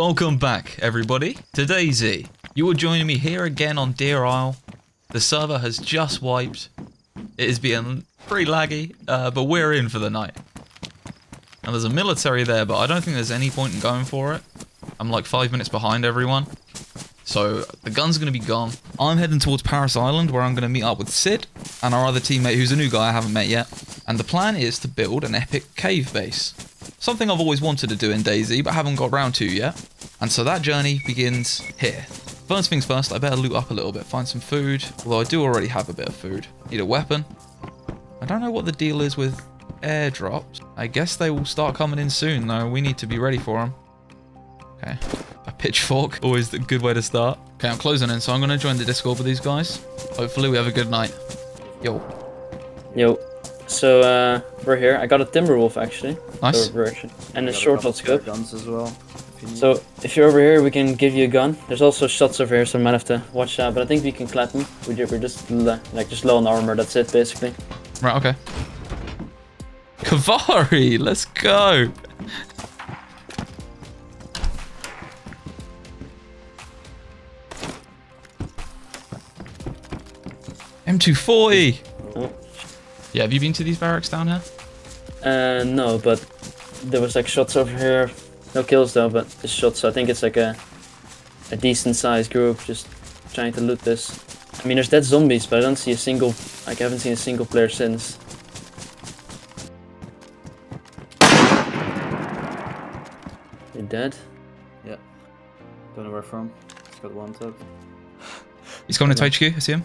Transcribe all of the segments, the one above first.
Welcome back, everybody, to DayZ. You are joining me here again on Deer Isle. The server has just wiped. It is being pretty laggy, uh, but we're in for the night. Now there's a military there, but I don't think there's any point in going for it. I'm like five minutes behind everyone. So the gun's going to be gone. I'm heading towards Paris Island where I'm going to meet up with Sid and our other teammate who's a new guy I haven't met yet. And the plan is to build an epic cave base. Something I've always wanted to do in DayZ, but haven't got round to yet. And so that journey begins here. First things first, I better loot up a little bit, find some food. Although I do already have a bit of food. Need a weapon. I don't know what the deal is with airdrops. I guess they will start coming in soon though. We need to be ready for them. Okay. A pitchfork, always a good way to start. Okay, I'm closing in, so I'm going to join the Discord with these guys. Hopefully we have a good night. Yo. Yo. So, uh, we're here. I got a Timberwolf, actually. Nice. version. And a short couple shot scope. guns as well. If. So, if you're over here, we can give you a gun. There's also shots over here, so I might have to watch that. But I think we can clap them. We're we're just, like, just low on armor. That's it, basically. Right, okay. Kavari, let's go. M240. Yeah, have you been to these barracks down here? Uh, no, but there was, like, shots over here. No kills, though, but just shots. So I think it's, like, a, a decent-sized group just trying to loot this. I mean, there's dead zombies, but I don't see a single... Like, I haven't seen a single player since. You're dead? yeah. Don't know where from. It's got one tap. He's coming into HQ. I see him.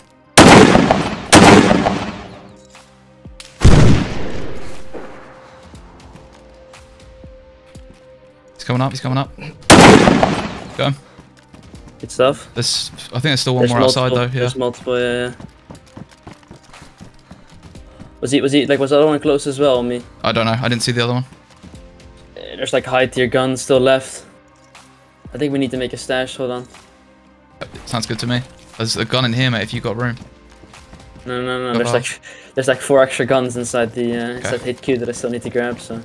Coming up. He's coming up. Go. him. Good stuff. There's, I think there's still one There's more outside though. Yeah. There's multiple, yeah, yeah. Was he, was he, like, was the other one close as well me? I don't know. I didn't see the other one. Uh, There's like high tier guns still left. I think we need to make a stash, hold on. Sounds good to me. There's a gun in here, mate. If you got room. No, no, no, Go there's back. like, there's like four extra guns inside the, uh, inside HQ that I still need to grab, so.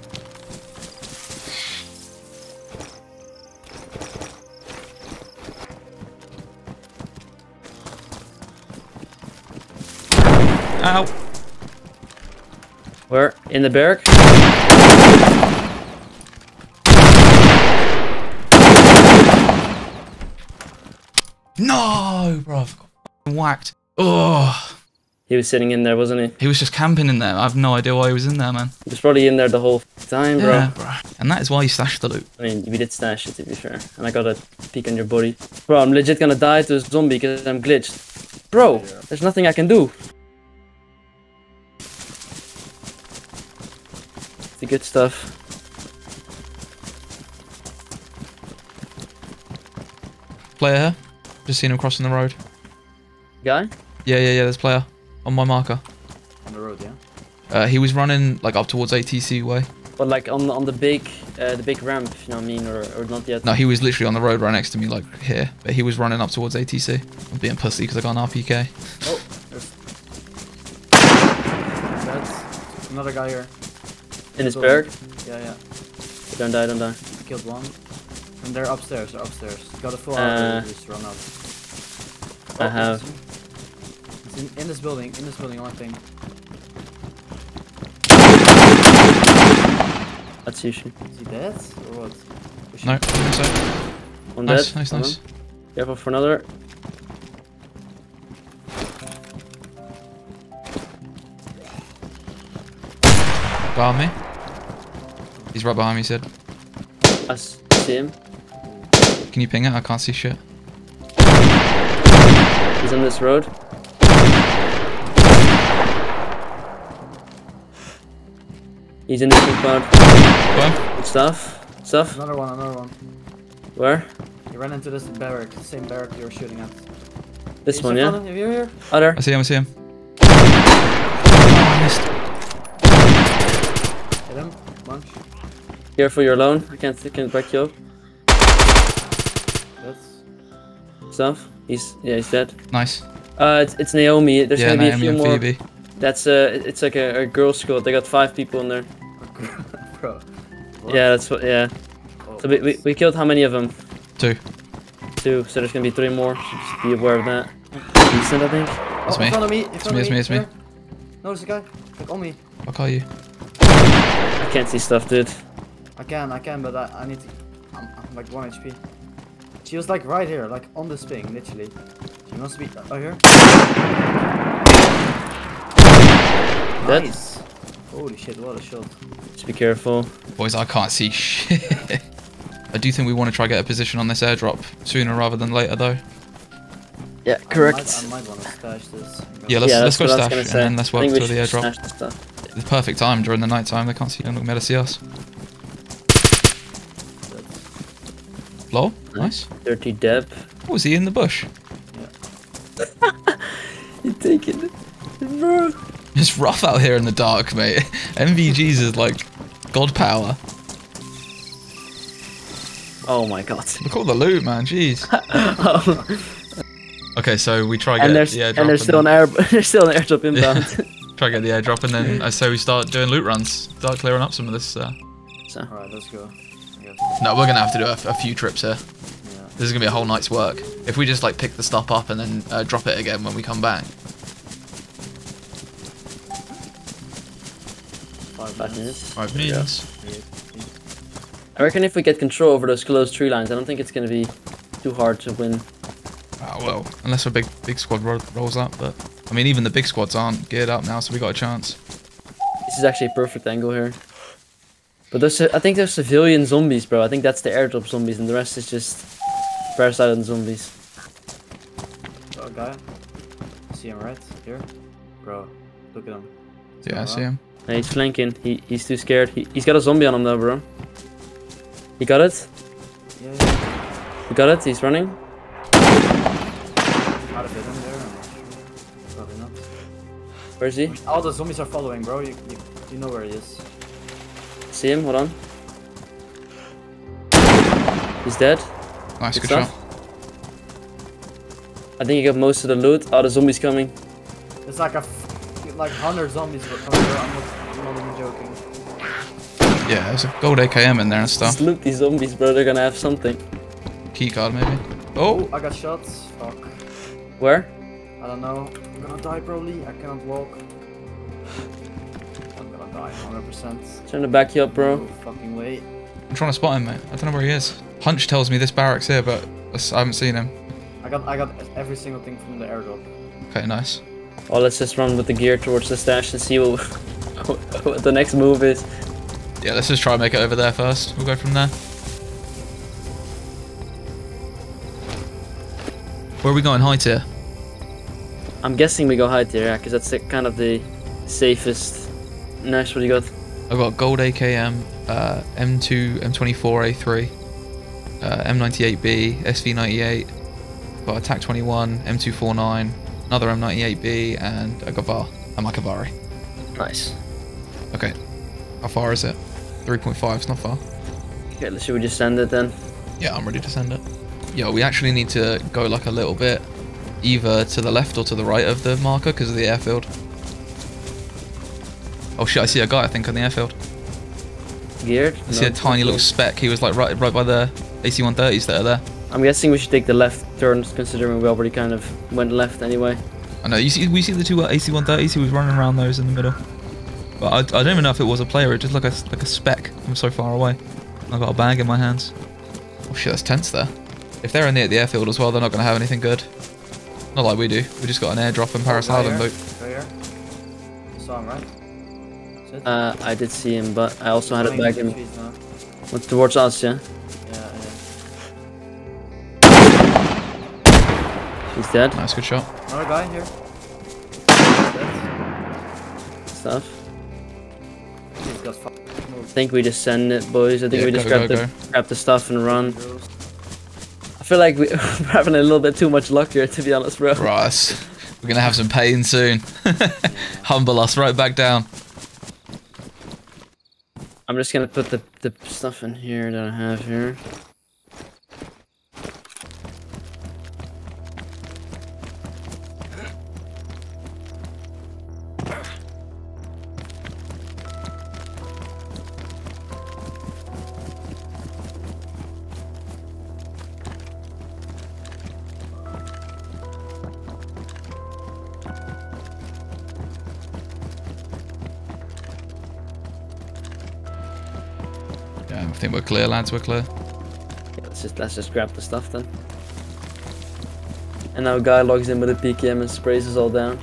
Ow. Where? In the barrack? No, bro. I've got whacked. Oh. He was sitting in there, wasn't he? He was just camping in there. I have no idea why he was in there, man. He was probably in there the whole time, bro. Yeah, bro. And that is why you stashed the loot. I mean, we did stash it to be fair. And I got a peek on your body. Bro, I'm legit gonna die to a zombie because I'm glitched. Bro, there's nothing I can do. The good stuff. Player here. Just seen him crossing the road. Guy? Yeah, yeah, yeah. There's player on my marker. On the road, yeah. Uh, he was running like up towards ATC way. But like on the, on the big uh, the big ramp, you know what I mean, or, or not yet. No, he was literally on the road right next to me, like here. But he was running up towards ATC. I'm being pussy because I got an RPK. Oh, there's. That's another guy here. In his Go. barrack. Yeah, yeah. Don't die, don't die. I killed one. And they're upstairs, they're upstairs. Got a full Uh, just run up. I have. It's in, in this building, in this building, one thing. That's usually. Is he dead? Or what? We should- No, I think so. One Nice, dead. nice, Hold nice. Careful for another. Behind me. He's right behind me, Sid. I s- see him. Can you ping it? I can't see shit. He's on this road. He's in this compound. Go on. Good stuff. Stuff. Another one, another one. Where? You ran into this barrack, the same barrack you were shooting at. This He's one, in yeah. front of you here? Other. I see him, I see him. Oh, I missed. Hit him. Bunch. Careful, you're alone. I can't, I can't back you up. That's. Stuff. He's yeah, he's dead. Nice. Uh, it's, it's Naomi. There's yeah, gonna be a Naomi few and more. Phoebe. That's uh, it's like a, a girls' school. They got five people in there. Bro. What? Yeah, that's what. Yeah. Oh, So we, we, we killed how many of them? Two. Two, so there's gonna be three more. So just be aware of that. Decent, I think. It's oh, me. In front of me. In me, it's me, it's me. Here. No, there's a guy. Like on me. I'll call you? I can't see stuff, dude. I can, I can, but I, I need to. I'm, I'm like 1 HP. She was like right here, like on this ping, literally. She must be. Oh, here. Dead. Nice. Holy shit, what a shot. Just be careful. Boys, I can't see shit. I do think we want to try get a position on this airdrop sooner rather than later, though. Yeah, I correct. might, I might want to stash this. Yeah, let's yeah, let's go what stash and say. then let's work to the airdrop. the. It's the perfect time during the night time. They can't see. They're not gonna be able to see us. Lol. Nice. Dirty Deb. Oh, was he in the bush? You taking it, bro? It's rough out here in the dark, mate. NVGs is like god power. Oh my god. Look at all the loot, man. Jeez. Okay, so we try get and there's the airdrop and there's still an air there's still an airdrop inbound. try get the airdrop, and then I say we start doing loot runs, start clearing up some of this. Uh... so Alright, let's go. I guess. No, we're gonna have to do a, a few trips here. Yeah. This is gonna be a whole night's work. If we just like pick the stuff up and then uh, drop it again when we come back. Five, five minutes. minutes. Five There we go. minutes. I reckon if we get control over those closed tree lines, I don't think it's gonna be too hard to win. Ah, well, unless a big big squad ro- rolls up, but I mean even the big squads aren't geared up now, so we got a chance. This is actually a perfect angle here. But there's, I think there's civilian zombies, bro. I think that's the airdrop zombies, and the rest is just parasite and zombies. Got a guy. See him right here? Bro, look at him. He's Yeah, I see him. And he's flanking. He, he's too scared. He, he's got a zombie on him though, bro. He got it. Yeah, yeah. He got it. He's running. Might have hit him there. I'm not sure. Probably not. Where is he? All the zombies are following, bro. You, you, you know where he is. See him? Hold on. He's dead. Nice, Good good shot. I think he got most of the loot. Oh, the zombies coming. It's like a f- like hundred zombies were coming. I'm not, I'm not even joking. Yeah, there's a gold AKM in there and Just stuff. loot these zombies, bro. They're gonna have something. Keycard maybe. Oh, I got shots. Fuck. Where? I don't know. I'm gonna die probably. I cannot walk. I'm 100%. Trying to back you up, bro. No fucking way. I'm trying to spot him, mate. I don't know where he is. Hunch tells me this barracks here, but I haven't seen him. I got I got every single thing from the airdrop. Okay, nice. Oh, let's just run with the gear towards the stash and see what, what the next move is. Yeah, let's just try and make it over there first. We'll go from there. Where are we going height here? I'm guessing we go high tier, yeah, because that's kind of the safest. Nash, what do you got? I've got gold AKM, uh, M2, M24, A3, uh, M98B, SV98, got a TAC 21, M249, another M98B, and a Gavar, a Makavari. Nice. Okay, how far is it? 3.5, it's not far. Okay, should we just send it then? Yeah, I'm ready to send it. Yeah, we actually need to go like a little bit either to the left or to the right of the marker because of the airfield. Oh shit, I see a guy I think on the airfield. Geared? I see a tiny little speck. He was like right right by the AC-130s that are there. I'm guessing we should take the left turns, considering we already kind of went left anyway. I know, you see, we see the two uh, AC-130s. He was running around those in the middle. But I, I don't even know if it was a player. It just like a like a speck from so far away. I've got a bag in my hands. Oh shit, that's tense there. If they're in the, the airfield as well, they're not going to have anything good. Not like we do. We just got an airdrop in Paris Right Island here. loot. Right here. Saw him, right? Is it? Uh, I did see him, but I also had it back in in the trees now. went towards us, yeah? Yeah, yeah. He's dead. Nice, good shot. Another guy here. Dead. Stuff. He's got f- I think we just send it, boys. I think Yeah, we just go, grab go, the go. grab the stuff and run. I feel like we- we're having a little bit too much luck here, to be honest, bro. Right, we're gonna have some pain soon. Humble us right back down. I'm just gonna put the, the stuff in here that I have here. Clear, lads. We're clear. Yeah, let's just let's just grab the stuff then. And now a guy logs in with a PKM and sprays us all down.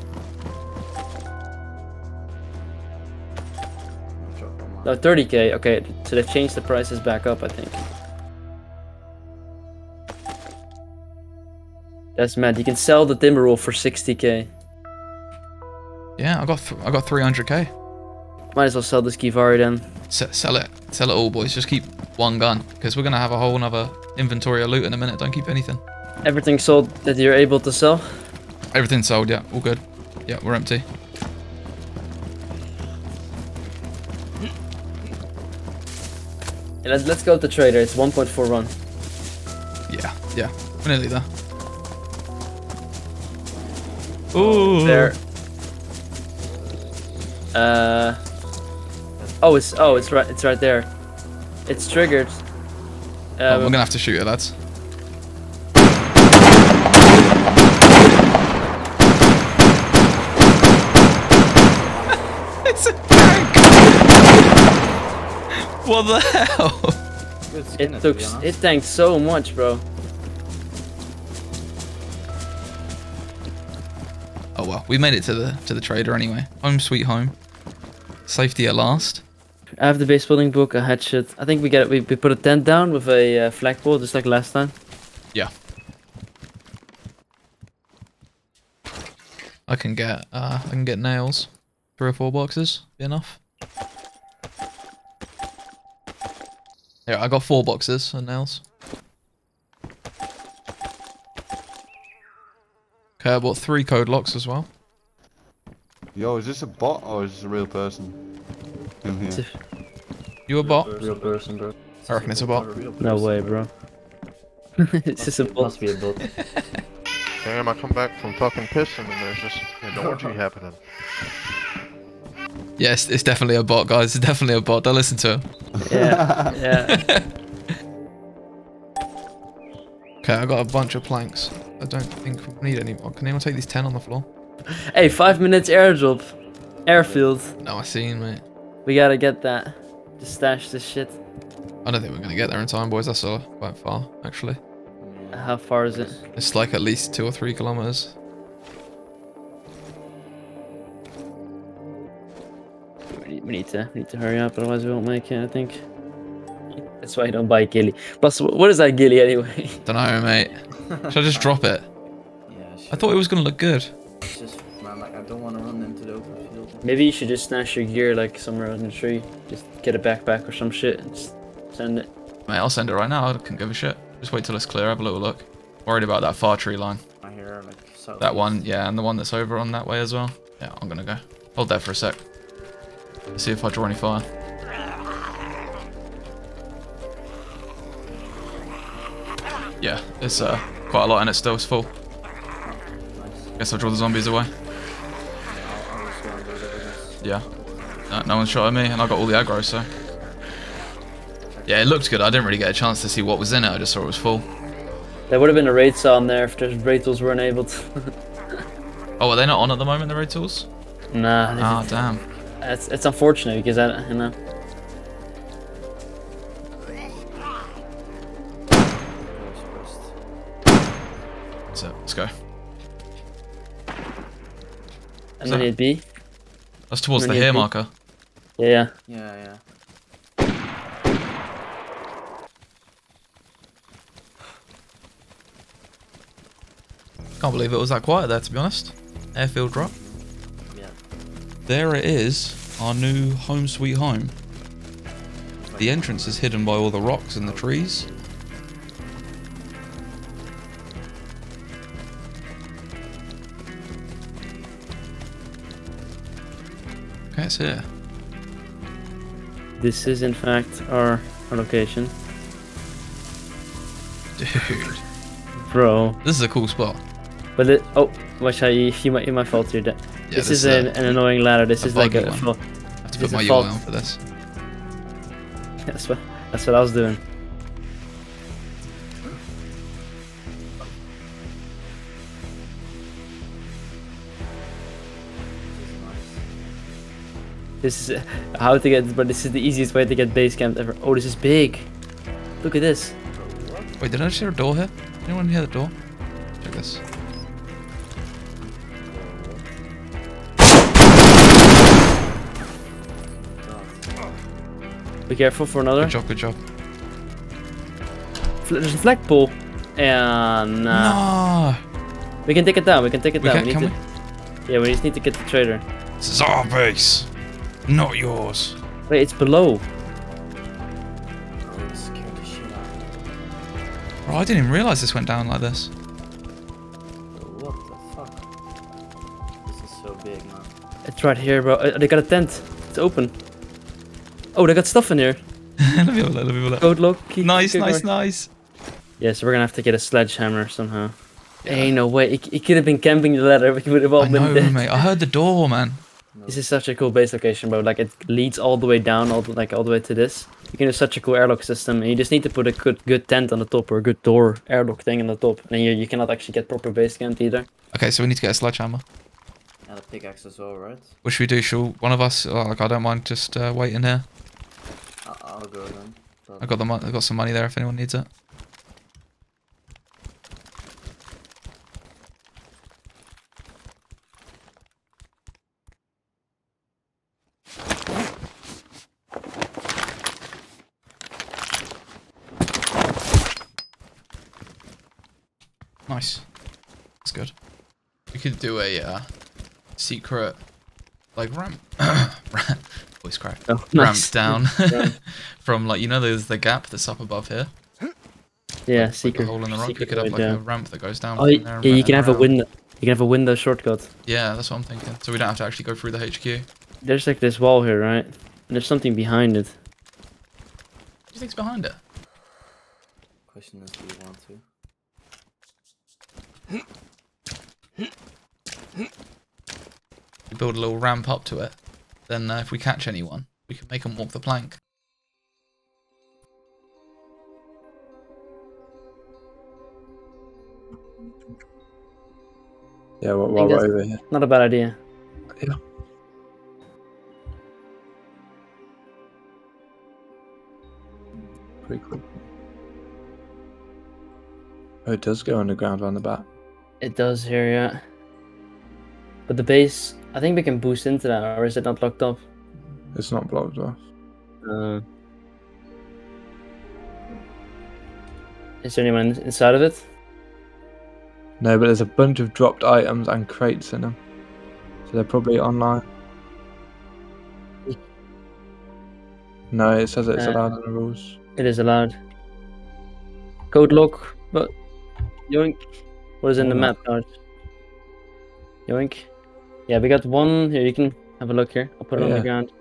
No, 30k. Okay, so they've changed the prices back up, I think. That's mad. You can sell the Timberwolf for 60k. Yeah, I got th- I got 300k. Might as well sell this Kivari then. S- sell it, sell it all, boys. Just keep one gun because we're gonna have a whole another inventory of loot in a minute. Don't keep anything. Everything sold that you're able to sell. Everything sold. Yeah, all good. Yeah, we're empty. Yeah, let's, let's go to the trader. It's 1.4 run. Yeah, yeah. We're nearly there. Ooh. There. Uh. Oh, it's oh, it's right. It's right there. It's triggered. Oh, Um, we're gonna have to shoot it, lads. it's a tank. what the hell? Skin, it took. It tanked so much, bro. Oh well, we made it to the to the trader anyway. Home sweet home. Safety at last. I have the base building book, a hatchet. I think we get we, we put a tent down with a uh, flagpole, just like last time. Yeah. I can get uh I can get nails. Three or four boxes. Be enough. Yeah, I got four boxes and nails. Okay, I bought three code locks as well. Yo, is this a bot or is this a real person? In It's here? a- You a bot? Real person, bro. I reckon it's a bot. no way, bro. it's just a bot. Must bot. be a bot. Damn, I come back from fucking pissing and there's just an orgy happening. Yes, it's definitely a bot, guys. It's definitely a bot. Don't listen to him. Yeah, yeah. Okay, I got a bunch of planks. I don't think we need any more. Can anyone take these ten on the floor? Hey, five minutes airdrop, airfield. No, I seen, mate. We gotta get that. Just stash this shit. I don't think we're gonna get there in time, boys. That's uh, quite far, actually. How far is it? It's like at least two or three kilometers. We need, we need to we need to hurry up, otherwise we won't make it. I think. That's why I don't buy ghillie. Plus, what is that ghillie anyway? Don't know, mate. Should I just drop it? Yeah, I thought it was gonna look good. Maybe you should just stash your gear like somewhere in the tree. Just get a backpack or some shit. And just send it. Mate, I'll send it right now. I couldn't give a shit. Just wait till it's clear. Have a little look. Worried about that far tree line. I hear, like, south. That one, yeah, and the one that's over on that way as well. Yeah, I'm gonna go. Hold that for a sec. See if I draw any fire. Yeah, it's uh quite a lot and it still. It's full. Guess I'll draw the zombies away. Yeah. No, no one shot at me, and I got all the aggro, so. Yeah, it looked good. I didn't really get a chance to see what was in it. I just saw it was full. There would have been a raid saw in there if the raid tools were enabled. Oh, are they not on at the moment, the raid tools? nah, Ah, damn. it's it's unfortunate because I you know. So, let's go. And So- then it'd be That's towards the hair marker. yeah. yeah. Yeah, yeah. Can't believe it was that quiet there, to be honest. Airfield drop. Yeah. There it is, our new home sweet home. The entrance is hidden by all the rocks and the trees. Here. This is in fact our our location, Dude, bro. this is a cool spot. But it oh, watch how you you might you might fall through that. Yeah, this, is an, uh, an annoying ladder. This is like a fall. I have to put my a on for this. That's what that's what I was doing. This is nice. This is how to get, but this is the easiest way to get base camp ever. Oh, this is big. Look at this. Wait, did I just hear a door here? Anyone hear the door? Check this. Be careful for another. Good job, good job. Fl- There's a flagpole. And uh, No! we can take it down. We can take it We down. can, we can need we? Yeah, we just need to get the trader. This is our base, not yours. Wait, it's below. Oh, it scared the shit out of me. Bro, I didn't even realize this went down like this. What the fuck? This is so big, man. It's right here, bro. Uh, they got a tent. It's open. Oh, they got stuff in here. let me have a look, let me have a look. Code lock. key- Nice, key nice, card. nice. Yeah, so we're gonna have to get a sledgehammer somehow. Ain't no way. It, it could have been camping the ladder. We would have all I been know, dead. mate. I heard the door, man. This is such a cool base location, bro. Like it leads all the way down, all the, like all the way to this. You can do such a cool airlock system, and you just need to put a good good tent on the top or a good door airlock thing on the top, and you you cannot actually get proper base camp either. Okay, so we need to get a sledgehammer. And a pickaxe as well, right? What should we do? Should one of us, oh, like, I don't mind just uh, waiting here. I I'll go then. But I got the mon- I got some money there if anyone needs it. Nice. That's good. We could do a uh, secret, like ramp, voice crack Oh, ramp down from like you know there's the gap that's up above here Yeah, like secret. the hole in the rock you secret could have way like a ramp that goes down Oh, from there yeah, you can and have a window. You can have a window shortcut. yeah that's what i'm thinking so we don't have to actually go through the hq There's like this wall here, right? And there's something behind it. What do you think's behind it question is, do you want to? We build a little ramp up to it then uh, if we catch anyone we can make them walk the plank Yeah, while, while we're over here. Not a bad idea. Yeah. Pretty quick. Oh, it does go underground on the back. It does here, yeah. But the base, I think we can boost into that, or is it not locked up? It's not blocked off. Uh, is there anyone inside of it? No, but there's a bunch of dropped items and crates in them. So they're probably online. No, it says it's Uh, allowed in the rules. It is allowed. Code lock, but yoink. What is in the map card? Yoink. Yeah, we got one here. You can have a look here. I'll put it on the Yeah. ground.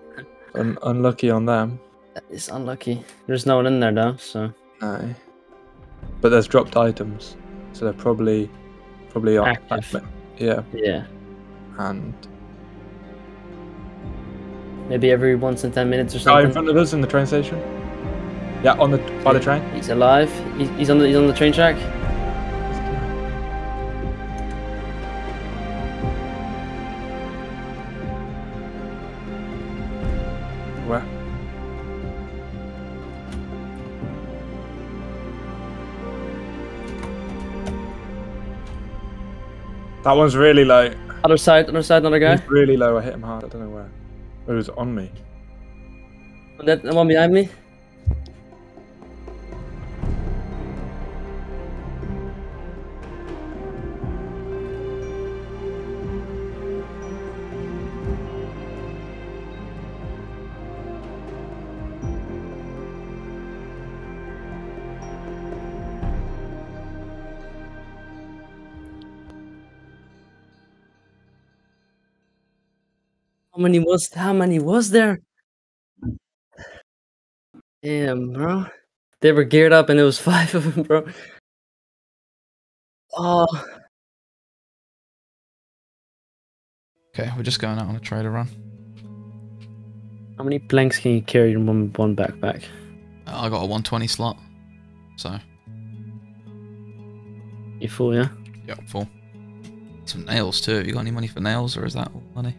Un- unlucky on them. That is unlucky. There's no one in there though, so No. But there's dropped items. So they're probably probably on Active. Yeah, yeah. and Maybe every once in ten minutes or something. guy in front of us in the train station. Yeah, on the by the train. He's alive. He's, he's on the he's on the train track. Where? That one's really low. Other side, other side, another guy. He's really low. I hit him hard. I don't know where. It was on me. That one behind me. Many was how many was there? Damn, bro. They were geared up and it was five of them, bro. Oh, okay we're just going out on a trader run how many planks can you carry in one one backpack? I got a 120 slot so You full, yeah? yeah full some nails too Have you got any money for nails or is that all money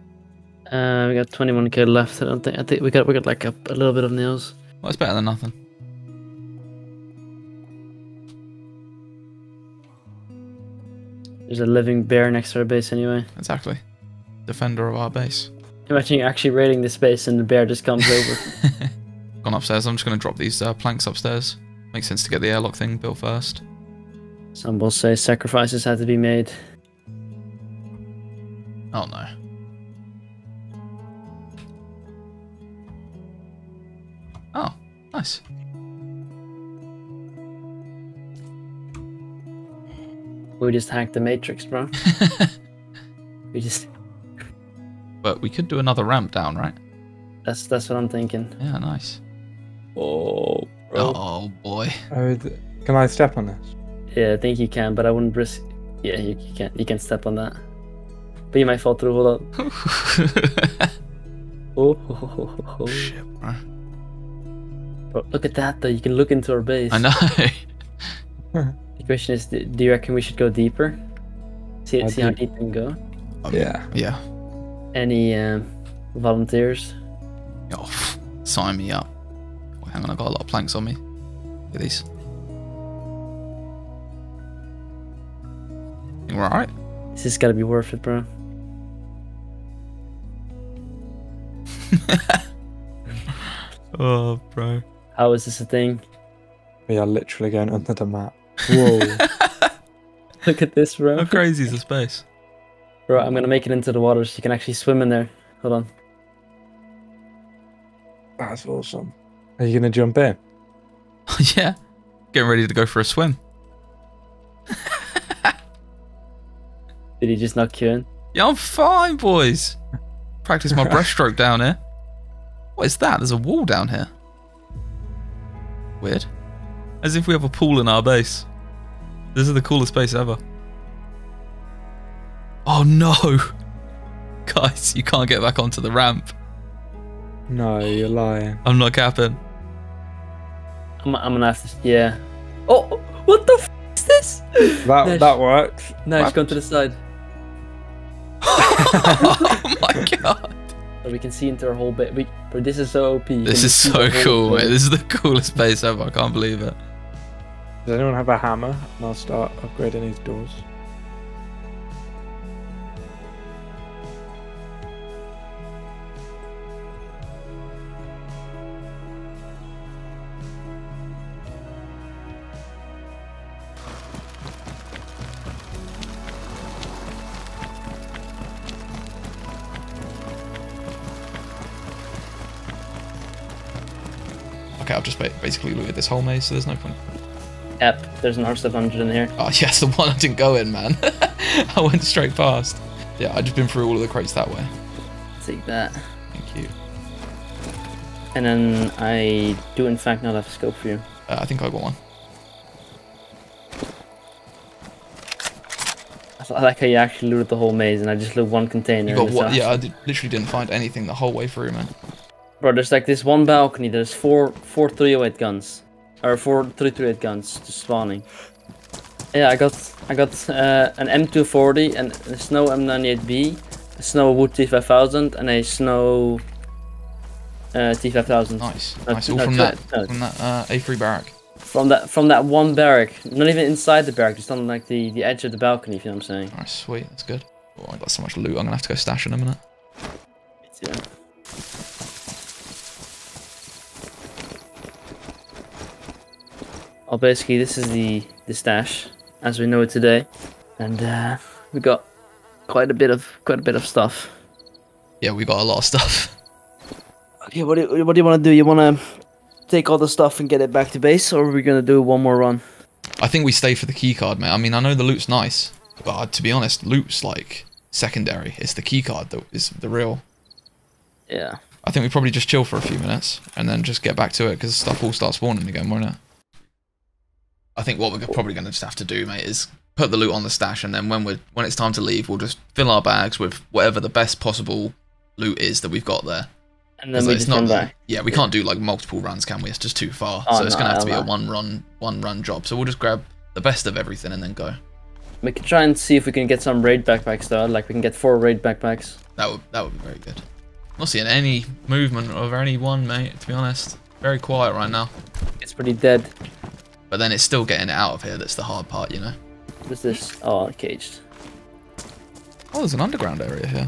Uh, we got 21k left. I don't think. I think we got we got like a, a little bit of nails. Well, it's better than nothing. There's a living bear next to our base anyway. Exactly. Defender of our base. Imagine you're actually raiding the space and the bear just comes over. Gone upstairs. I'm just going to drop these uh, planks upstairs. Makes sense to get the airlock thing built first. Some will say sacrifices had to be made. Oh no. Nice. We just hacked the matrix, bro. we just But we could do another ramp down, right? that's that's what I'm thinking. Yeah, nice. Oh, Oh boy. Oh, th- can I step on this? Yeah, I think you can, but I wouldn't risk. Yeah, you, you can. You can step on that. But you might fall through. Hold on. Oh, ho, ho, ho, ho, ho. Shit, bro. Bro, look at that though. You can look into our base. I know. The question is, do do you reckon we should go deeper? See, How see how deep? deep we can go. Yeah. yeah. Any um, volunteers? Oh, pff, sign me up. Wait, hang on, I got a lot of planks on me. Look at these. Think we're alright? This has got to be worth it, bro. Oh, bro. How is this a thing? We are literally going under the map. Whoa. Look at this, bro. How crazy is the space? Bro, I'm gonna make it into the water so you can actually swim in there. Hold on. That's awesome. Are you gonna jump in? yeah. Getting ready to go for a swim. Did he just knock you in? Yeah, I'm fine, boys. Practice my breaststroke down here. What is that? There's a wall down here. Weird. As if we have a pool in our base. This is the coolest base ever. Oh no! Guys, you can't get back onto the ramp. No, you're lying. I'm not capping. I'm, I'm gonna have to. Yeah. Oh, what the f is this? That Nice. that works. No, it's gone to the side. oh my god. So we can see into our whole bit. We, bro, this is so OP. You This is so cool, base. mate. This is the coolest base ever. I can't believe it. Does anyone have a hammer? And I'll start upgrading these doors. Just basically looted this whole maze, so there's no point. Yep, there's an R700 in here. Oh, yes, the one I didn't go in, man. I went straight past. Yeah, I just been through all of the crates that way. Take that. Thank you. And then I do in fact not have a scope for you. Uh, I think I got one. I like how you actually looted the whole maze and I just loot one container. You got what? Yeah, I did, literally didn't find anything the whole way through, man. Bro, there's like this one balcony. There's four four 308 guns, or four 338 guns just spawning. Yeah, I got I got uh, an M240 and a Snow M98B, a Snow Wood T5000, and a Snow uh, T5000. Nice, No, nice. All no, from that, no. from that uh, A3 barrack. From that from that one barrack, not even inside the barrack, just on like the the edge of the balcony. If you know what I'm saying. Nice, sweet, that's good. Oh, I got so much loot. I'm gonna have to go stash in a minute. Yeah. Well, basically, this is the the stash as we know it today, and uh, we got quite a bit of quite a bit of stuff. Yeah, we got a lot of stuff. Okay, what do you, what do you want to do? You want to take all the stuff and get it back to base, or are we gonna do one more run? I think we stay for the key card, mate. I mean, I know the loot's nice, but uh, to be honest, loot's like secondary. It's the key card that is the real. Yeah. I think we probably just chill for a few minutes and then just get back to it because stuff all starts spawning again, won't it? I think what we're probably going to just have to do, mate, is put the loot on the stash, and then when we are when it's time to leave, we'll just fill our bags with whatever the best possible loot is that we've got there. And then we it's just like- back. Yeah, we can't do like multiple runs, can we? It's just too far. Oh, so it's no, gonna have to be no, a one run, one run job. So we'll just grab the best of everything and then go. We can try and see if we can get some raid backpacks though. Like we can get four raid backpacks. That would that would be very good. Not seeing any movement of anyone, mate, to be honest. Very quiet right now. It's pretty dead. But then it's still getting it out of here that's the hard part, you know? What's this? Oh, caged. Oh, there's an underground area here.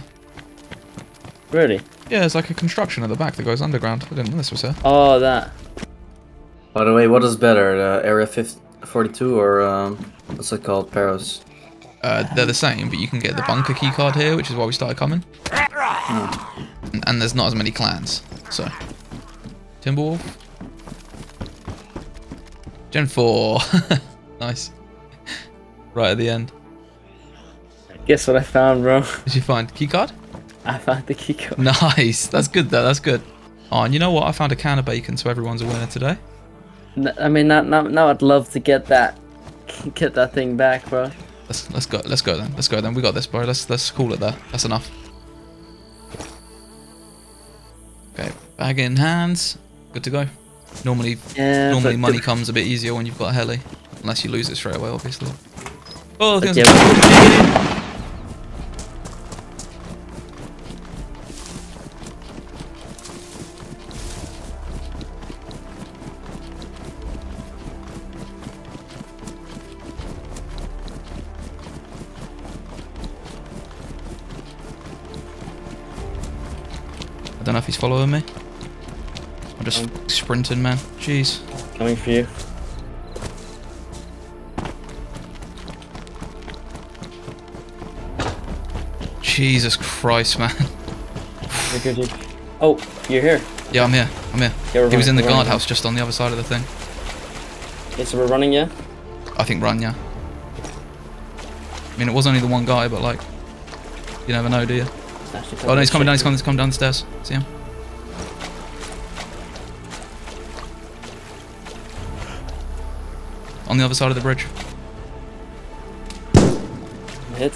Really? Yeah, there's like a construction at the back that goes underground. I didn't know this was here. Oh, that. By the way, what is better, uh, Area 50, 42 or um, what's it called, Paros? Uh, they're the same, but you can get the bunker key card here, which is why we started coming. And, and there's not as many clans, so. Timberwolf. Gen 4. nice. Right at the end. Guess what I found, bro? Did you find? Key card? I found the key code. Nice. That's good though. That's good. Oh, and you know what? I found a can of bacon, so everyone's a winner today. I mean, now, now, now I'd love to get that, get that thing back, bro. Let's let's go. Let's go then. Let's go then. We got this, bro. Let's let's call it there. That's enough. Okay, bag in hands. Good to go. Normally, Yeah. normally but money comes a bit easier when you've got a heli, unless you lose it straight away, obviously. Oh, But there's yeah, I don't know if he's following me. Sprinting, man. Jeez. coming for you. Jesus Christ, man. You're good, dude. Oh, you're here. Yeah, I'm here. I'm here. Yeah, He was in the running. guardhouse just on the other side of the thing. Okay, so we're running, yeah? I think run, yeah. I mean, it was only the one guy, but like, you never know, do you? Oh no, he's coming down. He's coming. He's coming down the stairs. See him? On the other side of the bridge. I'm hit.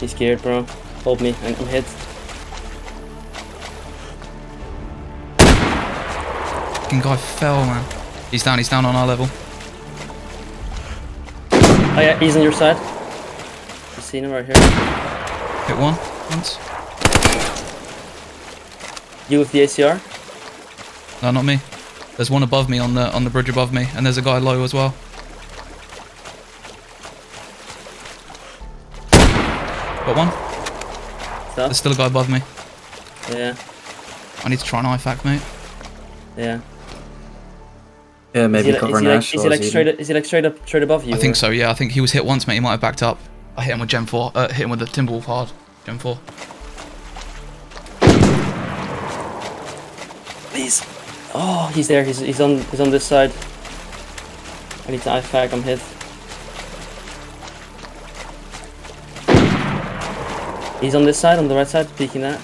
He's scared, bro. Hold me. I'm, I'm hit. Fucking guy fell, man. He's down. He's down on our level. Oh yeah, he's on your side. You seen him right here. Hit one once. You with the ACR? No, not me. There's one above me on the on the bridge above me, and there's a guy low as well. Got one. Stuff? There's still a guy above me. Yeah, I need to try an IFAK, mate. yeah. Yeah, Is maybe he, like, cover is he like, is he like straight? Up, is he like straight up, straight above you? I think so. Yeah, I think he was hit once, mate. He might have backed up. I hit him with Gen 4. Uh, hit him with the Timberwolf hard. Gen 4. Oh, he's there. He's he's on he's on this side. I need to IFAK. I'm hit. He's on this side, on the right side, peeking that.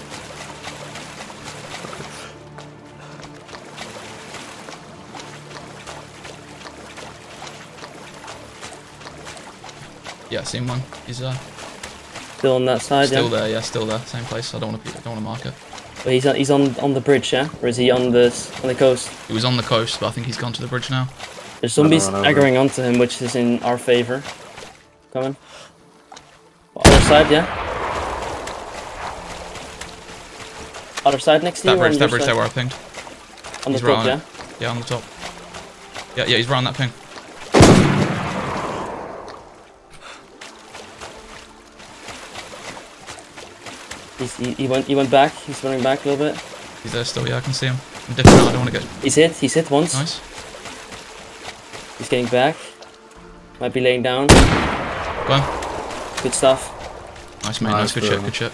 Yeah, seen one. He's uh, Still on that side, still yeah. there. Yeah, still there. Same place. I don't want to. Don't want to mark it. But he's on he's on on the bridge, yeah. Or is he on the on the coast? He was on the coast, but I think he's gone to the bridge now. There's zombies run over. aggroing onto him, which is in our favor. Coming. Other side, yeah. Other side next to That you. bridge. on That your bridge side? there where I pinged. On the he's right top, on yeah. it. Yeah, on the top. Yeah, yeah, he's right on that ping. He's, he, he went he went back. He's running back a little bit. He's there still. Yeah, I can see him. I'm dipping out. I don't want to get He's hit. He's hit once. nice. He's getting back. Might be laying down. Go on. Good stuff. Nice, mate. Nice. Nice, Good bro. shit. Good shit.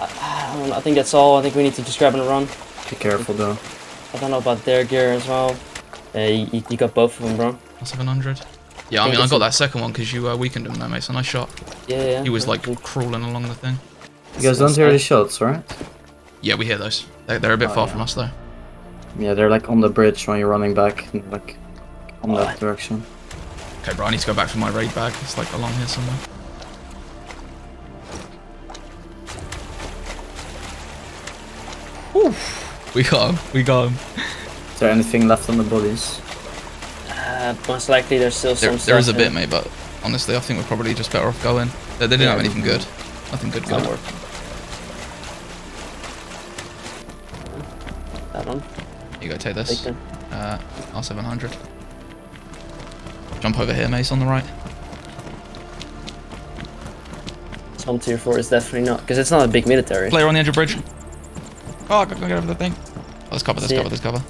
I, don't know, I think that's all. I think we need to just grab and run. Be careful though. I don't know about their gear as well. Yeah, you, you- you got both of them, bro. 700. Yeah, I think mean, I got that second one because you uh, weakened him there, mate. So nice shot. Yeah, yeah. He was yeah. like crawling along the thing. You guys don't hear the shots, right? Yeah, we hear those. They're, they're a bit Oh, far yeah. from us though. Yeah, they're like on the bridge when you're running back, like on Oh. that direction. Okay, bro, I need to go back for my raid bag. It's like along here somewhere. Whew. We got him. We got him. Is there anything left on the bodies? Uh, most likely there's still There, some there is a bit, mate, but honestly, I think we're probably just better off going. They, they didn't Yeah, have anything good. Nothing good Not going. Go take Take this. Uh, R700. Jump over here, Mace, on the right. Some tier 4 is definitely not, because it's not a big military. Player on the edge of bridge. Oh, I can't get over the thing. Oh, let's cover, let's cover, let's cover.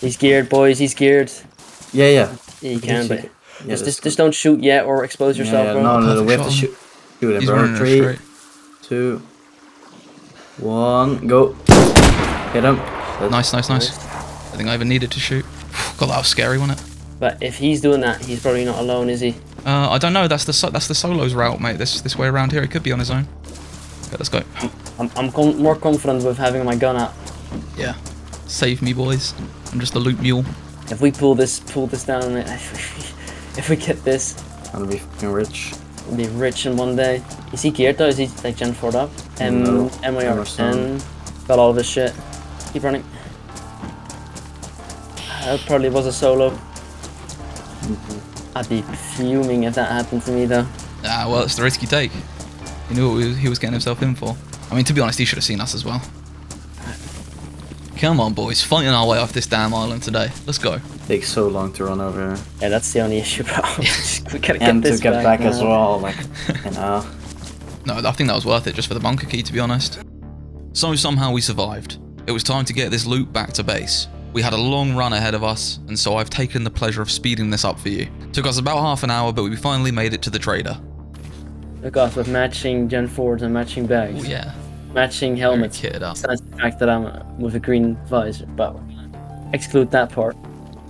He's geared, boys, he's geared. Yeah, yeah. Yeah, you can, see but? Yeah, just, just, just don't shoot yet or expose yourself, yeah, bro. no, no, Perfect we have to shoot. Shoot it, He's bro. Three, two, one, go. Hit him. Nice, nice, nice. I think I even needed to shoot. God, that was scary, wasn't it? But if he's doing that, he's probably not alone, is he? Uh, I don't know. That's the so- that's the solos route, mate. This this way around here, it could be on his own. Okay, let's go. I'm, I'm con- more confident with having my gun out. Yeah. Save me, boys. I'm just a loot mule. If we pull this, pull this down, if we if we get this, I'm Gonna be fucking rich. We'll be rich in one day. Is he geared though? Is he like Gen 4'd up? M, No, MYR10. Got all of his shit. Keep running. That probably was a solo. I'd be fuming if that happened to me though. Ah, well, it's the risk you take. He knew what he was getting himself in for. I mean, to be honest, he should have seen us as well. Come on, boys, fighting our way off this damn island today. Let's go. Takes so long to run over here. Yeah, that's the only issue, bro. we gotta get And to get back as well, like, you know. No, I think that was worth it just for the bunker key, to be honest. So somehow we survived. It was time to get this loot back to base. We had a long run ahead of us, and so I've taken the pleasure of speeding this up for you. Took us about half an hour, but we finally made it to the trader. Look us with matching Gen 4s and matching bags. Oh yeah, Matching very helmets. kitted up. Besides the fact that I'm uh, with a green visor, but exclude that part.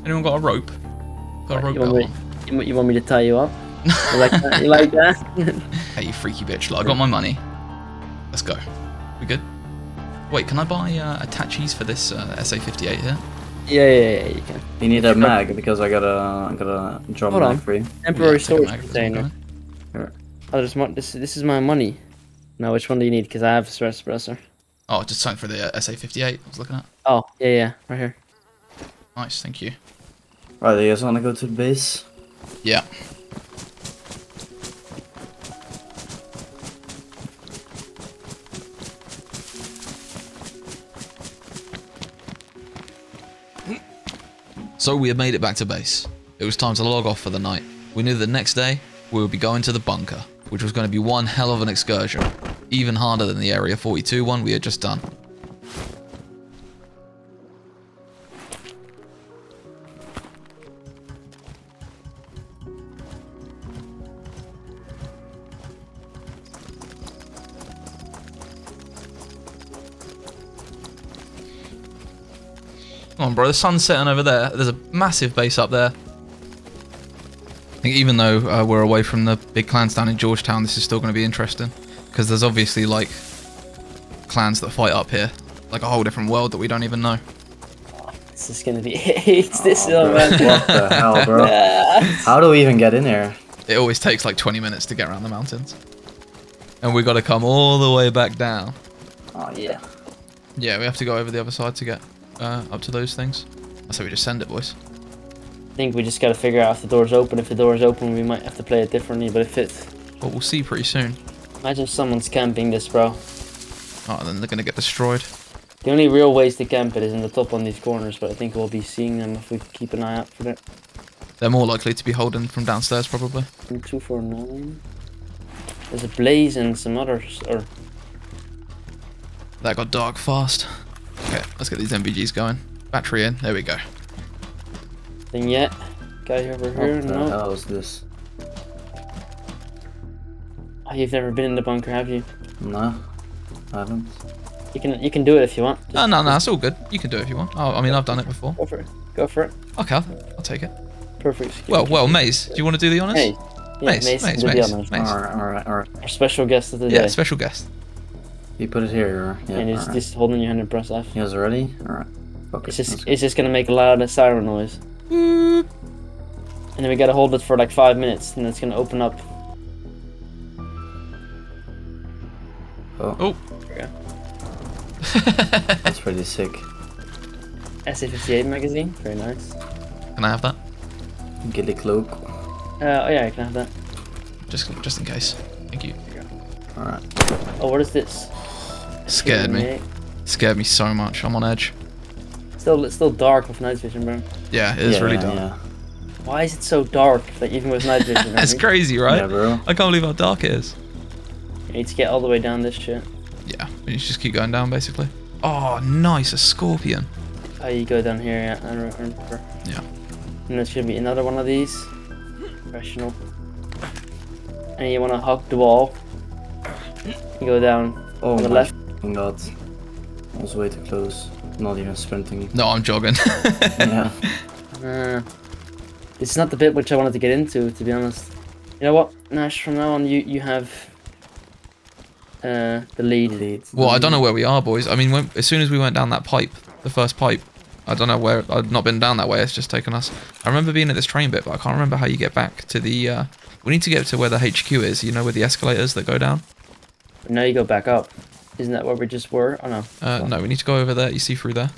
Anyone got a rope? Got a rope you, want me, you, you want me to tie you up? You like that? You like that? Hey, you freaky bitch! Look, I got my money. Let's go. We good? Wait, can I buy uh, attaches for this uh, SA58 here? yeah, yeah, yeah, you can. You need a mag because I gotta, I gotta drop Hold mag on. for you. Temporary Yeah, storage mag if it's container. okay. Oh, there's mo- this, this is my money. Now, which one do you need? Because I have stress suppressor. Oh, just something for the uh, SA58 I was looking at. Oh, yeah, yeah, right here. Nice, thank you. Right, you guys wanna go to the base? Yeah. So we had made it back to base. It was time to log off for the night. We knew the next day we would be going to the bunker, which was going to be one hell of an excursion, even harder than the Area 42 one we had just done. Come on, bro. The sun's setting over there. There's a massive base up there. I think even though uh, we're away from the big clans down in Georgetown, this is still going to be interesting. Because there's obviously, like, clans that fight up here. Like a whole different world that we don't even know. This is gonna be it's this Oh, oh, man. What the hell, bro? How do we even get in here? It always takes like 20 minutes to get around the mountains. And we got to come all the way back down. Oh yeah. Yeah, we have to go over the other side to get uh, up to those things. I say we just send it, boys. I think we just gotta figure out if the door's open. If the door's open, we might have to play it differently. But if it's... But we'll see pretty soon. Imagine someone's camping this, bro. Oh, then they're going to get destroyed. The only real ways to camp it is in the top on these corners, but I think we'll be seeing them if we keep an eye out for that. They're more likely to be holding from downstairs, probably. Two four nine. There's a blaze and some others, or That got dark fast. Okay, let's get these NVGs going. Battery in. There we go. thing yet. Guy over here, What the no. hell is this? You've never been in the bunker, have you? No, I haven't. You can you can do it if you want. Just Oh, no, no, it's all good. You can do it if you want. Oh, I mean, I've done it before. Go for it. Go for it. Okay, I'll, I'll take it. Perfect. Well, well, Maze, do you want to do the honors? Hey. Yeah, Mace, Mason Mace, did the Mace, honors. Alright, alright, alright. Our special guest of the Yeah, day. special guest. You put it here. Yeah, and it's alright. just holding your hand and press F. You guys ready? Alright. Okay. It's just it's just gonna make a loud siren noise. And then we gotta hold it for like five minutes, and it's gonna open up. Oh, Oh, that's pretty sick. SA58 magazine, very nice. can I have that? Ghillie cloak. Uh, oh yeah, I can have that. Just, just in case. Thank you. Alright. Oh, what is this? Scared me. Scared me so much. I'm on edge. Still, it's still dark with night vision, bro. Yeah, it is yeah, really yeah, dark. Yeah. Why is it so dark? Like even with night vision. That's crazy, right? Yeah, bro. I can't believe how dark it is. You need to get all the way down this shit. Yeah, you just keep going down basically. Oh, nice, a scorpion. Oh, you go down here, yeah, I re- remember. Yeah. And there should be another one of these. Professional. And you want to hug the wall. You go down Oh on the my left. fucking god. I was way too close. Not even sprinting. No, I'm jogging. yeah. Uh, it's not the bit which I wanted to get into, to be honest. You know what, Nash? From now on, you you have uh, the lead. Lead. well, I don't know where we are, boys. I mean, when, as soon as we went down that pipe, the first pipe, I don't know where. I've not been down that way. It's just taken us. I remember being at this train bit, but I can't remember how you get back to the. Uh, we need to get to where the HQ is. You know, where the escalators that go down. Now you go back up. Isn't that where we just were? Oh no. Uh, no, we need to go over there. You see through there.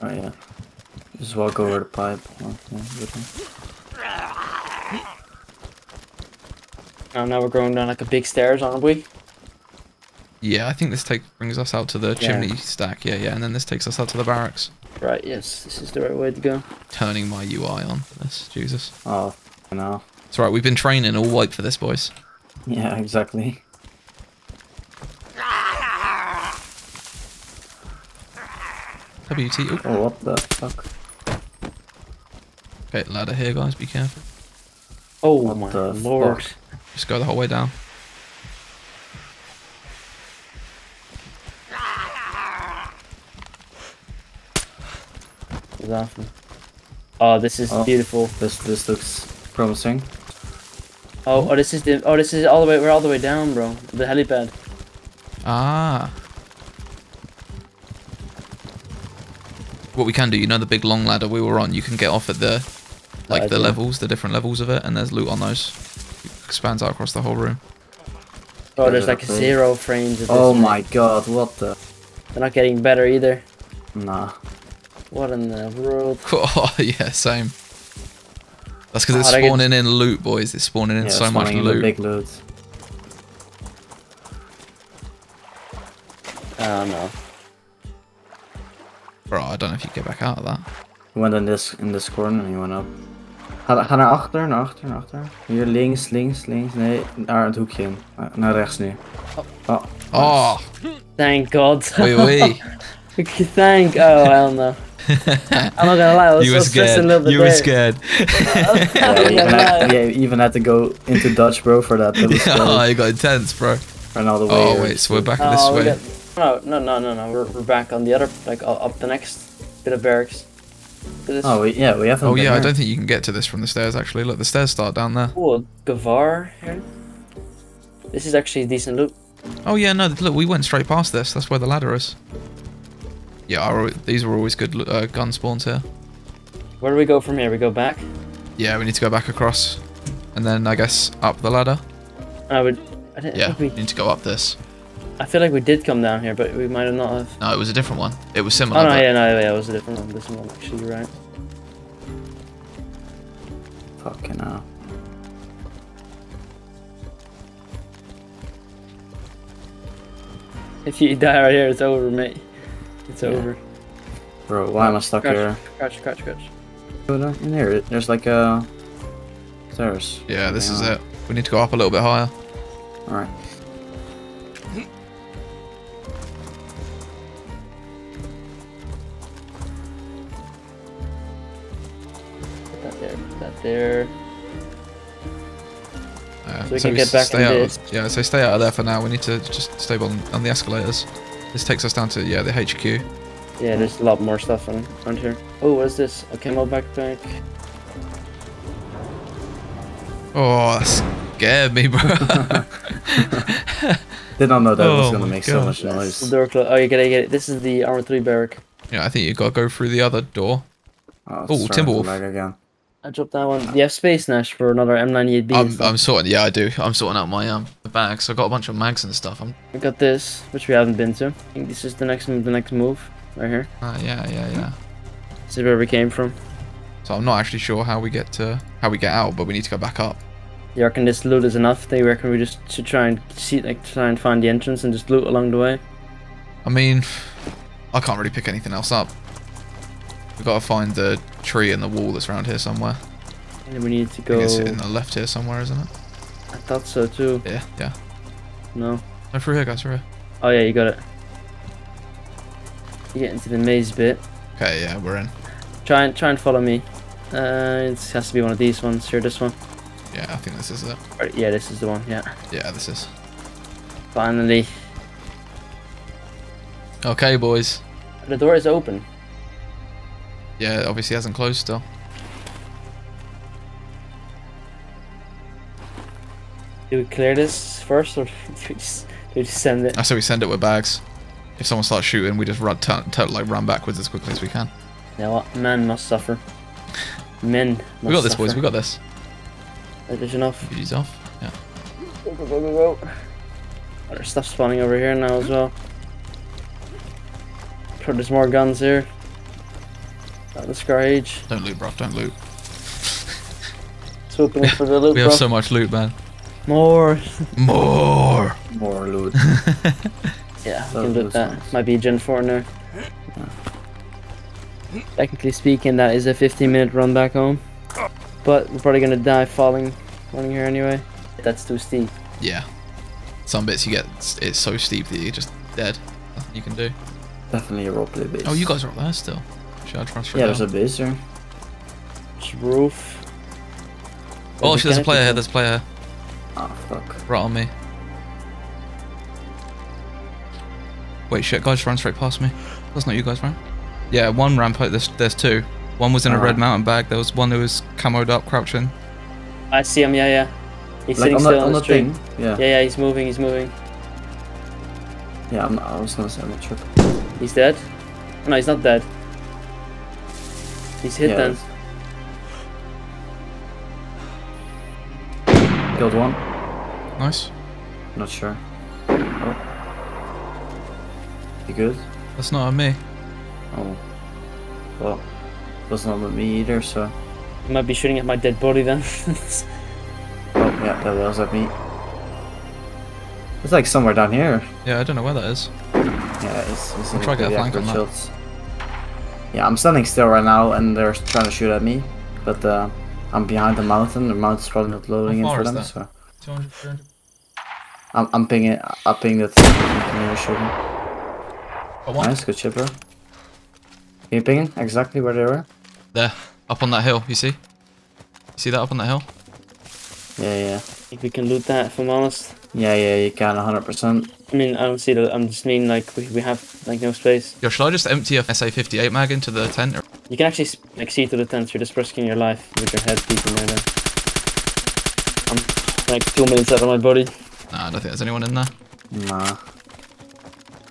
Oh yeah. Just walk over the pipe. Oh, yeah. Oh, now we're going down like a big stairs, aren't we? Yeah, I think this take brings us out to the Yeah. chimney stack. Yeah, yeah, and then this takes us out to the barracks. Right. Yes, this is the right way to go. Turning my UI on. This Jesus. Oh, no. It's alright. We've been training all white for this, boys. Yeah, exactly. WT. Oop. Oh, what the fuck? Okay, ladder here, guys. Be careful. Oh What my the lord. fuck? Just go the whole way down. It's awesome. Oh, this is Oh. beautiful. This this looks promising. Oh, oh, this is the. Oh, this is all the way. We're all the way down, bro. The helipad. Ah. What we can do, you know, the big long ladder we were on. You can get off at the, like the levels, the different levels of it, and there's loot on those. It expands out across the whole room. Oh, there's Yeah, like zero frames. Of this, Oh man. my god, what the? They're not getting better either. Nah. What in the world? Oh yeah, same. That's because it's Oh, they get- spawning in loot, boys. It's spawning in Yeah, so much spawning in the loot. Big loot. Oh ah, no. Bro, I don't know if you get back out of that. Je went in this, in this corner and je went up. Ga, ga naar achter, naar achter, naar achter. Hier links, links, links. Nee, daar het hoekje in. Uh, Naar rechts nu. Oh. Oh, ah. Thank God. wee wee. Thank. Oh hell no. I'm not gonna lie. I was you so were stressed a scared. little bit You were scared. Yeah, you, even had, yeah, even had to go into Dutch, bro, for that. that was oh, scary. it got intense, bro. Run all the way. Oh here. wait, so we're back Oh, this way. got- no, no, no, no, no. We're, we're back on the other, like u- up the next bit of barracks. This. Oh, we, yeah, we haven't Oh been yeah, I don't think you can get to this from the stairs. Actually, look, the stairs start down there. Ooh, a Gavar here. This is actually a decent loot. Oh yeah, no, look, we went straight past this. That's where the ladder is. Yeah, our, these were always good uh, gun spawns here. Where do we go from here? We go back. Yeah, we need to go back across, and then I guess up the ladder. I would. I, didn't, I Yeah, think we we. need to go up this. I feel like we did come down here, but we might have not have. No, it was a different one. It was similar. Oh no, but- yeah, no, yeah, it was a different one. This one, actually, you're right. Fucking hell. If you die right here, it's over, mate. It's Yeah. over. Bro, why am I stuck Crouch, here? crouch, crouch, crouch. Go in there, There's like a stairs. Yeah, this is on. it. We need to go up a little bit higher. Alright. Put that there. Put that there. Uh, So we can get back stay out. this. Of, yeah, so stay out of there for now. We need to just stay on on the escalators. This takes us down to yeah the HQ. Yeah, there's a lot more stuff on, on here. Oh, what is this? A camo backpack. Oh, that scared me, bro. Did not know that Oh was gonna my make so God. much The noise. door closed. Oh, you gotta get it. This is the armor 3 barrack. yeah, I think you gotta go through the other door. Oh, Oh, it's starting to Timberwolf. lag again. I dropped that one. Do you have space, Nash, for another M98B? and I'm, stuff? I'm sorting. Yeah, I do. I'm sorting out my um the bags. I got a bunch of mags and stuff. I'm. We got this, which we haven't been to. I think this is the next the next move, right here. Uh, yeah, yeah, yeah. This is where we came from. So I'm not actually sure how we get to how we get out, but we need to go back up. You reckon this loot is enough? They reckon we just should try and see, like, try and find the entrance and just loot along the way. I mean, I can't really pick anything else up. We've got to find the tree and the wall that's around here somewhere. And we need to I go. think it's in the left here somewhere, isn't it? Thought so too. Yeah, yeah. No. No, through here, guys, through here. Oh yeah, you got it. You get into the maze bit. Okay, yeah, we're in. Try and try and follow me. Uh, it has to be one of these ones. Here, this one. Yeah, I think this is it. Or, yeah, this is the one. Yeah. Yeah, this is. Finally, Okay, boys. the door is open. Yeah, obviously hasn't closed still. Do we clear this first, or do we just, do we just send it? I say we send it with bags. If someone starts shooting, we just run, turn, turn, like run backwards as quickly as we can. You know what? Men must suffer. Men. Must We got this, boys. We got this. Right, There's enough. Ease off. Yeah. Go go go go go. There's stuff spawning over here now as well. Sure, there's more guns here. Not the SCAR-H. Don't loot, bro. Don't loot. Swooping for the loot, We bro. have so much loot, man. More. More. More loot. Yeah, we Those can loot loot that. ones. Might be Gen 4 now. Technically speaking, that is a 15 minute run back home. But we're probably gonna die falling, running here anyway. That's too steep. Yeah. Some bits you get, it's, it's so steep that you're just dead. Nothing you can do. Definitely a roleplay base. Oh, you guys are up there still. Should I transfer Yeah, down? there's a base here. There's roof. Oh, There's shit, there's a canopy player here. thing. There's a player here. Ah, fuck. Right on me. Wait, shit, guys just ran straight past me. That's not you guys, right? Yeah, one ran past, there's, there's two. One was in a red mountain bag. There was one who was camoed up, crouching. I see him, yeah, yeah. He's Like sitting on still the, on on the, the thing. Yeah. Yeah, yeah, he's moving, he's moving. Yeah, I'm, I was gonna say I'm not sure. He's dead? No, he's not dead. He's hit Yeah, then. Killed one. Nice. Not sure. Oh. You good? That's not on me. Oh. Well, was not on me either, so. He might be shooting at my dead body then. Oh, yeah, that was at me. It's like somewhere down here. Yeah, I don't know where that is. Yeah, it's, it's I'll try to get a flank on that. Yeah, I'm standing still right now, and they're trying to shoot at me, but uh, I'm behind the mountain. The mountain's probably not loading in for them, that? so 200, 300. I'm, I'm pinging. I pinged it. Continue shooting. Oh, one. Nice, good shit, bro. Can you ping it exactly where they were? There, up on that hill, you see? You see that up on that hill? Yeah, yeah, I think we can loot that if I'm honest. Yeah, yeah. You can 100%. I mean, I don't see that. I'm just mean like we, we have like no space. Yo, should I just empty a SA-58 mag into the tent? Or... You can actually s- like see through the tent. You're just risking your life with your head peeking there. Then. I'm like two minutes out of my body. Nah, I don't think there's anyone in there. Nah,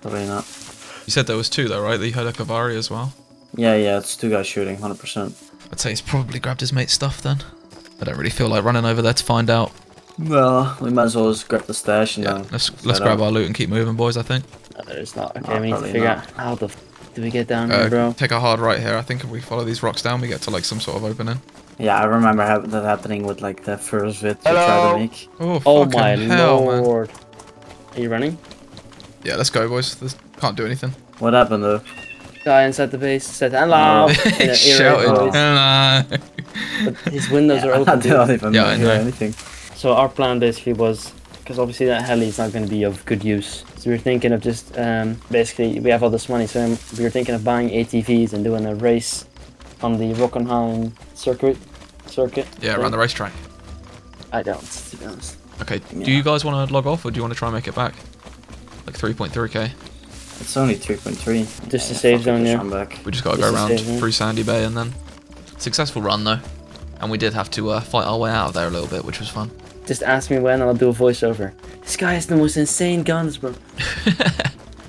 probably not. You said there was two though, right? That you had a Kavari as well. Yeah, yeah. It's two guys shooting, 100%. I'd say he's probably grabbed his mate's stuff then. I don't really feel like running over there to find out. Well, we might as well just grab the stash and Yeah, then. let's let's grab up. our loot and keep moving, boys. I think. No, there's not. Okay, No, we need to figure not. out how the f- do we get down Uh, here, bro. Take a hard right here. I think if we follow these rocks down, we get to like some sort of opening. Yeah, I remember ha- that happening with like the first vid we tried to make. Oh, Oh my hell, man. lord! Are you running? Yeah, let's go, boys. This can't do anything. What happened though? Guy inside the base said hello. In he an eerie shouted, voice, "Hello." but his windows are I open. did dude. not even Yeah, I hear know. anything. So our plan basically was, because obviously that heli is not going to be of good use. So we were thinking of just, um, basically, we have all this money, so um, we were thinking of buying ATVs and doing a race on the Rockenheim circuit. Circuit. Yeah, around the racetrack. I don't, to be honest. Okay. Yeah. Do you guys want to log off, or do you want to try and make it back? Like 3.3k. It's only 3.3. Just a Yeah, save fuck it, zone, just yeah. back. We just got to This go around through Sandy Bay and then successful run though, and we did have to uh, fight our way out of there a little bit, which was fun. Just ask me when and I'll do a voiceover. This guy has the most insane guns, bro.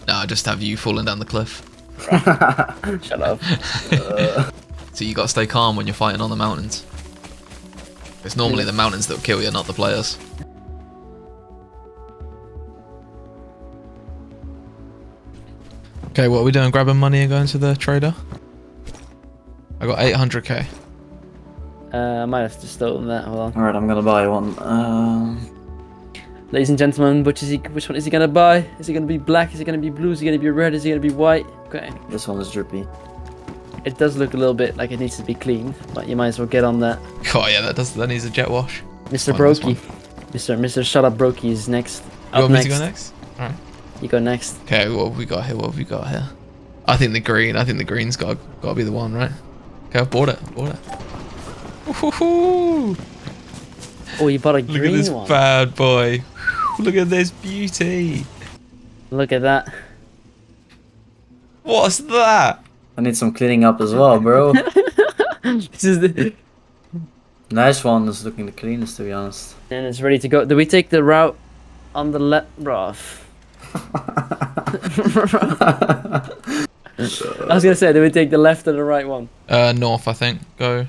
No, I just have you falling down the cliff. Shut up. So you got to stay calm when you're fighting on the mountains. It's normally the mountains that will kill you, not the players. Okay, what are we doing? Grabbing money and going to the trader? I got 800k. Uh, I might have just stolen that. Hold on. Alright, I'm gonna buy one. Um, Ladies and gentlemen, which is he? Which one is he gonna buy? Is he gonna be black? Is he gonna be blue? Is he gonna be red? Is he gonna be white? Okay. This one is drippy. It does look a little bit like it needs to be cleaned, but you might as well get on that. Oh yeah, that does. That needs a jet wash. Mr. Fine, this Brokey. Mr. Mr. Shut Up Brokey is next. You Up want me to go next? You go next. Okay, what have we got here? What have we got here? I think the green. I think the green's got got to be the one, right? Okay, I've bought it. I bought it. Oh, you bought a Look green at this one. bad boy. Look at this beauty. Look at that. What's that? I need some cleaning up as well, bro. This is the. nice one is looking the cleanest, to be honest. And it's ready to go. Do we take the route on the left? Rough. I was gonna say, do we take the left or the right one? Uh, north, I think. Go.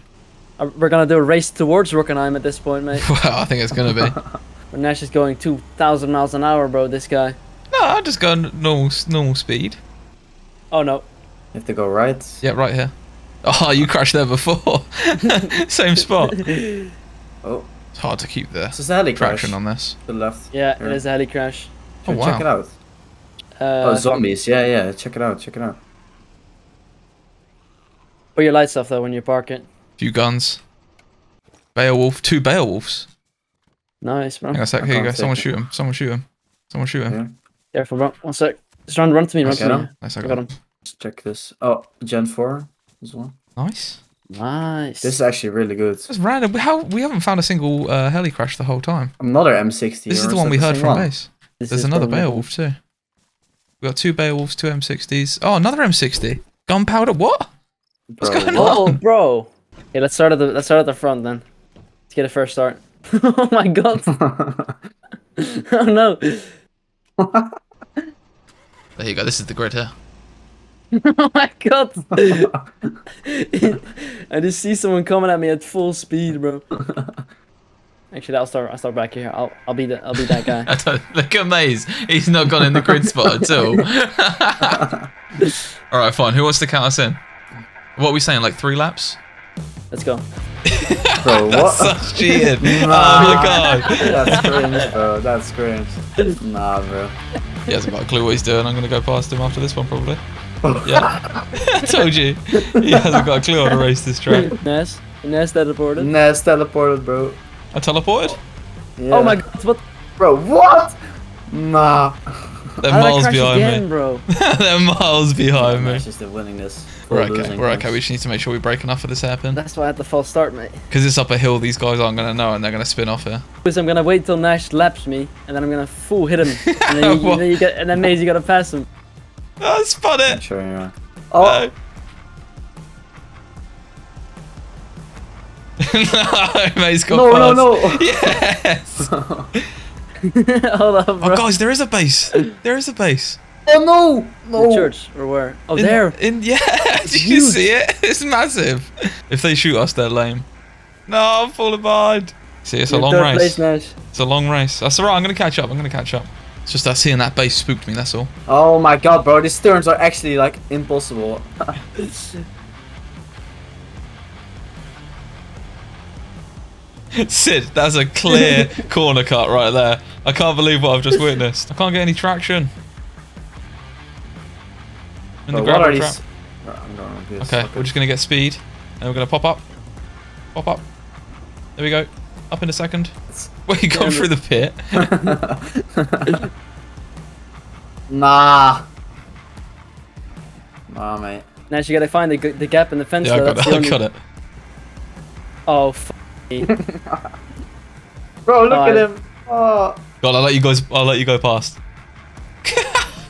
Uh, We're gonna do a race towards Rockenheim at this point, mate. Well, I think it's gonna be. Where Nash is going 2,000 miles an hour, bro. This guy. no, I'll just go n- normal normal speed. Oh no. You have to go right. Yeah, right here. Oh, you crashed there before. Same spot. Oh, It's hard to keep the this is a heli crash. on this. To the left. Yeah, Here. it is a heli crash. Oh, Check- Check it out. Uh, oh, zombies. Yeah, yeah. Check it out. Check it out. Put your lights off though when you park it. Few guns. Beowulf. Two Beowulfs. Nice, bro. Hang on a sec. I Here you go. Someone take shoot him. Someone shoot him. Someone shoot him. Yeah. Careful, bro. One sec. Just run, run to me, run Okay, to me. Nice. I I got got him. him. Let's check this. Oh, Gen 4 as well. Nice. Nice. This is actually really good. That's random. How we haven't found a single uh, heli crash the whole time. Another M60. This is the one we heard from one? base. This There's another probably- Beowulf too. We got two Beowulfs, two M60s. Oh, another M60. Gunpowder. What? What's going what? Oh, bro. Okay, let's start at the let's start at the front then. Let's get a first start. oh my god. oh no. There you go. This is the grid here. Oh my god. I just see someone coming at me at full speed, bro. Actually, I'll start. I'll start back here. I'll. I'll be the. I'll be that guy. I don't, look at Maze. He's not gone in the grid spot at all. all right, fine. Who wants to count us in? What are we saying? Like three laps? Let's go. Bro, what? Such cheating. oh my god. That's cringe, bro. That's cringe. Nah, bro. He hasn't got a clue what he's doing. I'm gonna go past him after this one probably. Yeah. I told you. He hasn't got a clue how to race this track. Ness. Ness teleported. Nest teleported, bro. I teleported. Yeah. Oh my god. What? Bro, what? Nah. They're How did I miles behind again, me. bro? They're miles behind me. That's just the winning this. We're okay. losing We're this. okay. We just need to make sure we break enough of this hairpin. That's why I had the false start, mate. Because it's up a hill, these guys aren't going to know and they're going to spin off here. Because I'm gonna wait till Nash laps me, and then I'm gonna full hit him, and then you, What? then you get, and then Maze, you gotta pass him. Oh, spun it! Sure, yeah. Oh. no, mate's got No, no, past. no. Yes! Hold up, oh, bro. Oh, guys, there is a base. There is a base. Oh no! The No! church or where? Oh, In- there. In yeah, do you huge. see it? It's massive. If they shoot us, they're lame. No, I'm falling behind. See, it's a You're long race. Place, It's a long race. That's alright. I'm gonna catch up. I'm gonna catch up. It's just that seeing that base spooked me. That's all. Oh my god, bro, these turns are actually like impossible. Sid, that's a clear corner cut right there. I can't believe what I've just witnessed. I can't get any traction. In the Bro, what are gravel trap. these? Bro, I'm going like this. Okay, we're just gonna get speed, and we're gonna pop up, pop up. There we go. Up in a second. Wait, you gone through the pit? Nah. Nah, mate. Now you gotta find the, the gap in the fence. Yeah, I got it. the I only- got it. Oh, f- Bro, look Oh, at him. Oh. God, I'll let you guys. I'll let you go past.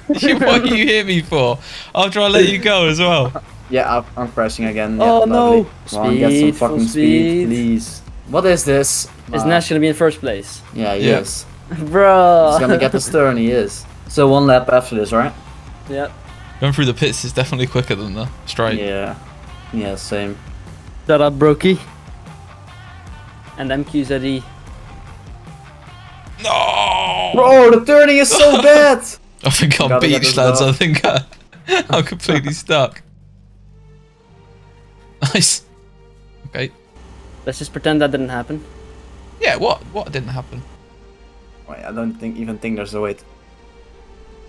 You- what are you hit me for? After I let you go as well. Yeah, I'm, I'm crashing again. Oh, yeah, no. Come on, get some Speed, fucking speed, speed. please. What is this? Is Nah. Nash gonna be in first place? Yeah, he Yeah. is. Bro. He's gonna get the stern, he is. So one lap after this, right? Yep. Going through the pits is definitely quicker than the straight. Yeah. Yeah, same. Shut up, Brokey. And MQZE. No. Bro, the turning is so bad! I think I'm Gotta beach lads. up. I think I, I'm completely stuck. Nice. Okay. Let's just pretend that didn't happen. Yeah. What? What didn't happen? Wait, I don't think even think there's a way. To...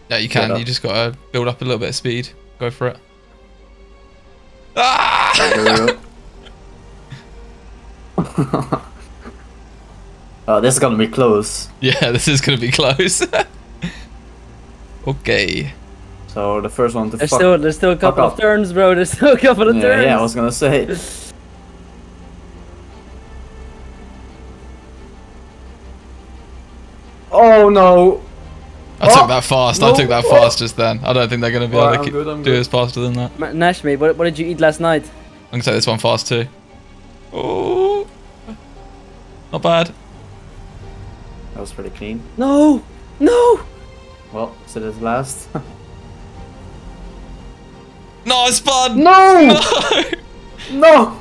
Yeah, you can. up. You just gotta build up a little bit of speed. Go for it. Ah! oh, this is gonna be close. Yeah, this is gonna be close. Okay. So the first one to There's fuck. still there's still a couple of up. turns, bro. There's still a couple of yeah, turns. yeah, I was gonna say. Oh no! I Oh, took that fast. I took that oh. fast just then. I don't think they're gonna be Well, able to good, do good. this faster than that. Ma- Nash, mate, what, what did you eat last night? I'm gonna take this one fast too. Oh, not bad. That was pretty clean. No, no. Well, so this last. No, I spun. no! No. No!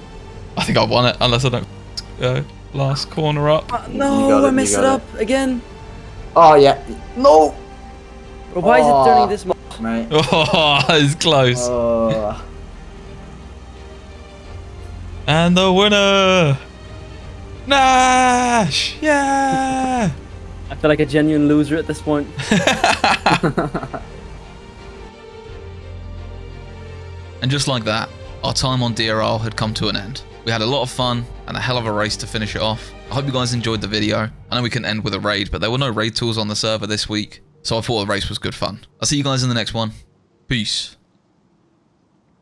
I think I won it unless I don't go last corner up. Uh, no, got it, I messed it got up again. Oh yeah. No! Bro, why is Oh. it turning this much? Mate. Oh, it's close. Uh, And the winner, Nash. Yeah. I feel like a genuine loser at this point. And just like that, our time on Deer Isle had come to an end. We had a lot of fun and a hell of a race to finish it off. I hope you guys enjoyed the video. I know we can end with a raid, but there were no raid tools on the server this week, so I thought the race was good fun. I'll see you guys in the next one. Peace.